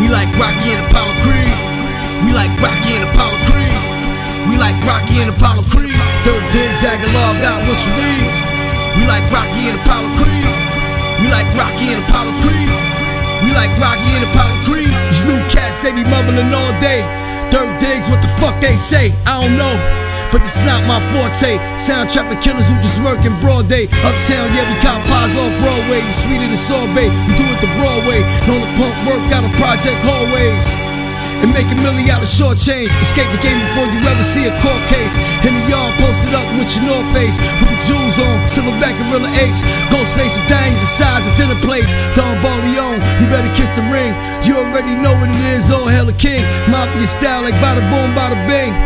We like Rocky and Apollo Creed. We like Rocky and Apollo Creed. We like Rocky and Apollo Creed. Dirty Diggs, Agallah, got what you need. We like Rocky and Apollo Creed. We like Rocky and Apollo Creed. We like Rocky and Apollo Creed. These new cats, they be mumbling all day. Dirt Diggs, what the fuck they say? I don't know. But it's not my forte. Sound trapping killers who just murk in broad day. Uptown, yeah, we cop pies off Broadway. You sweeter than sorbet. We do it the Broadway. way. Known to pump work out of project hallways. And make a million out of short change. Escape the game before you ever see a court case. In the yard, posted up with your North Face. With the jewels on, silverback gorilla apes. Ghost face with dimes the size of dinner plates. Don Barleone, you better kiss the ring. You already know what it is, all hell a king. Mafia style like bada boom, bada bing.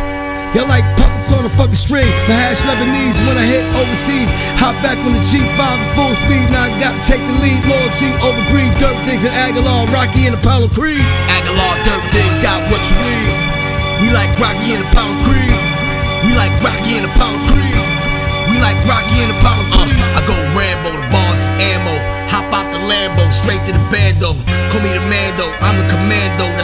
Y'all like puppets on a fucking string. My hash Lebanese when I hit overseas. Hop back on the G5 at full speed. Now I gotta take the lead. Loyalty over greed. Dirt Diggs and Agallah, Rocky and Apollo Creed. Agallah, Dirt Diggs got what you need. We like Rocky and Apollo Creed. We like Rocky and Apollo Creed. We like Rocky and Apollo Creed. Uh, I go Rambo, the boss ammo. Hop out the Lambo, straight to the bando. Call me the the commando.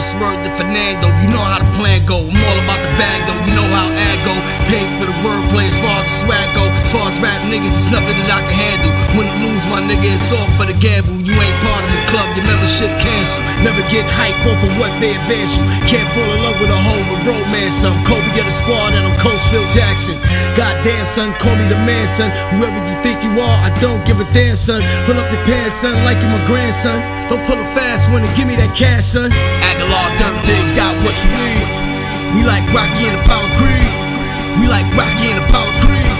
That's Swerve the Fernando. You know how the plan go. I'm all about the bag though. You know how ad go. Paid for the wordplay as far as the swag go. As far as rap niggas, it's nothing that I can handle. When you lose, my nigga, it's all for the gamble. You ain't part of the club, your membership cancel. Never get hype of what they advance you. Can't fall in love with a hoe romance. I'm Kobe of the squad and I'm Coach Phil Jackson. Goddamn, son, call me the man, son. Whoever you think you are, I don't give a damn, son. Pull up your pants, son, like you're my grandson. Don't pull a fast one and give me that cash, son. Agallah, Dirt Diggs, got what you need. We like Rocky and Apollo Creed. We like Rocky and Apollo Creed.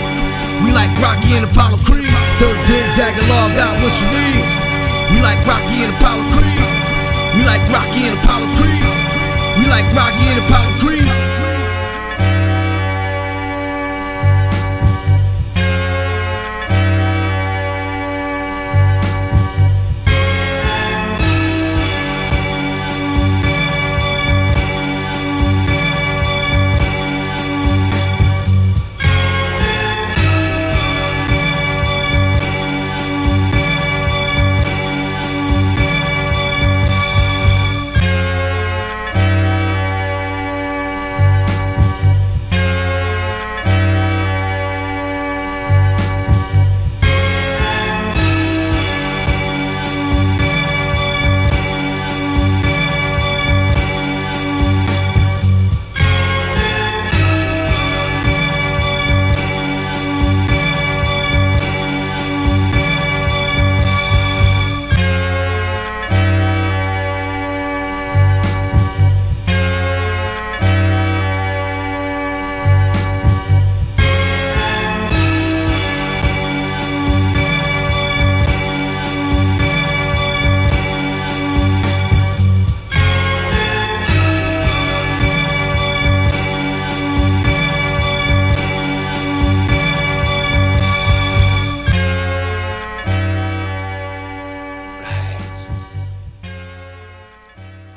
We like Rocky and Apollo Creed. Dirty Diggs, Agallah, got what you need. We like Rocky and Apollo Creed. We like Rocky and Apollo Creed. We like Rocky and Apollo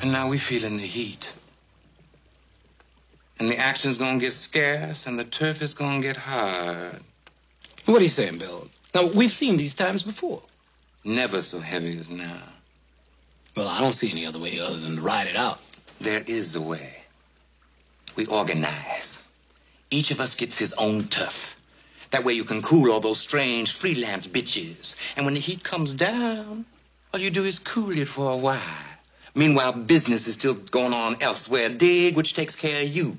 And now we feeling the heat. And the action's gonna get scarce, and the turf is gonna get hard. What are you saying, Bill? Now, we've seen these times before. Never so heavy as now. Well, I don't see any other way other than to ride it out. There is a way. We organize. Each of us gets his own turf. That way you can cool all those strange freelance bitches. And when the heat comes down, all you do is cool it for a while. Meanwhile, business is still going on elsewhere. Dig, which takes care of you.